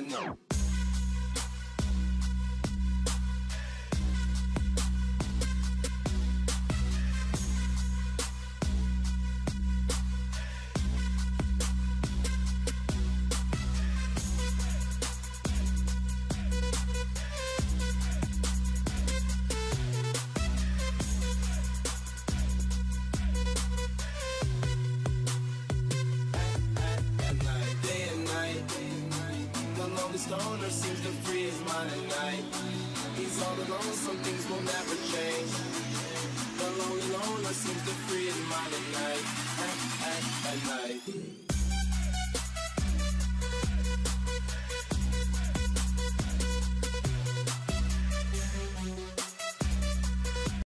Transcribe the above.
no. Loner seems to free his mind at night. He's all alone, some things will never change. The lonely loner seems to free his mind at night. At, at, at night.